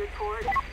report.